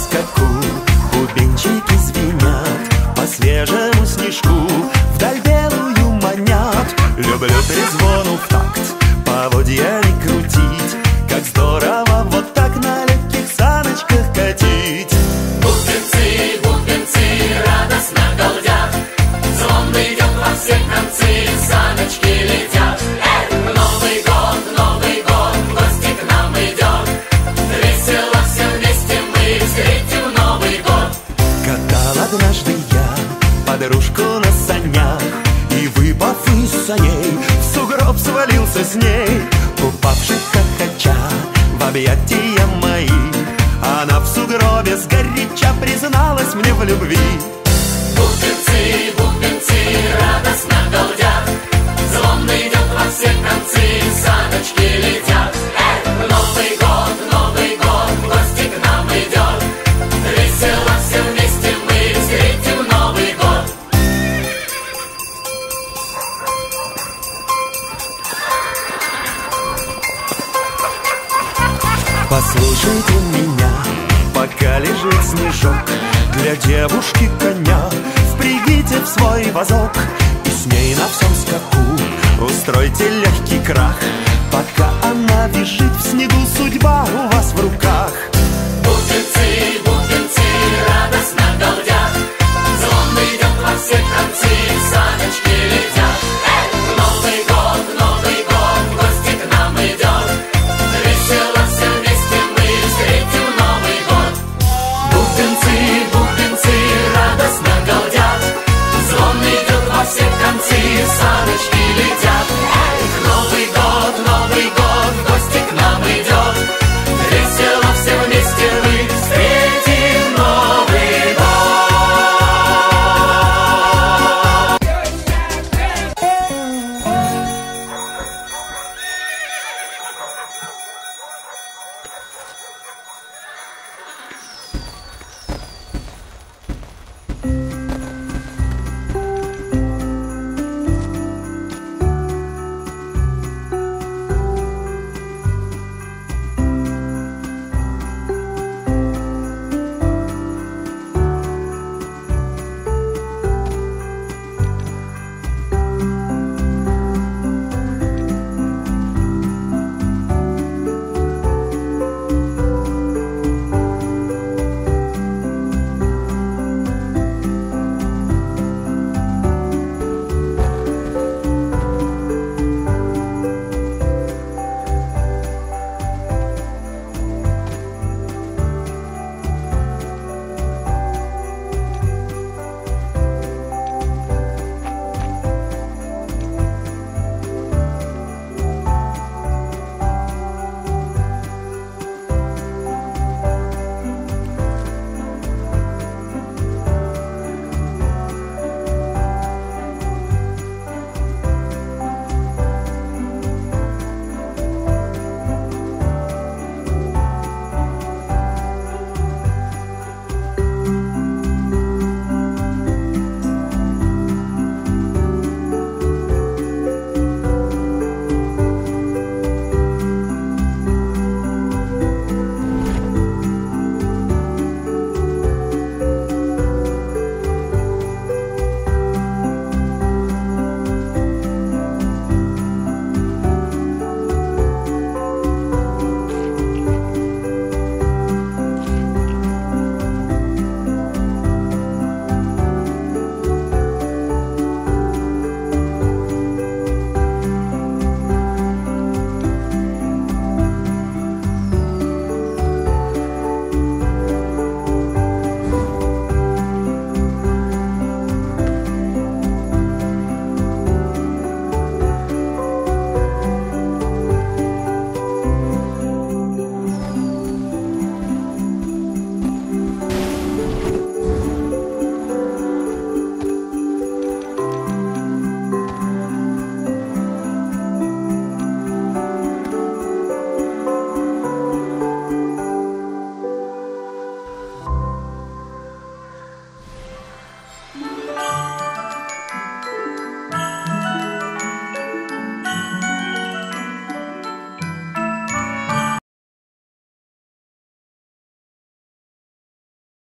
скаку Бубенчики звенят по свежему снежку. Вдаль белую манят Люблю перезвону в такт поводья из саней, в сугроб свалился с ней. Упавших хохоча в объятия мои Она в сугробе сгоряча призналась мне в любви Послушайте меня, пока лежит снежок Для девушки коня впрягите в свой вазок. И с ней на всем скаку устройте легкий крах Пока она бежит в снегу, судьба у вас в руках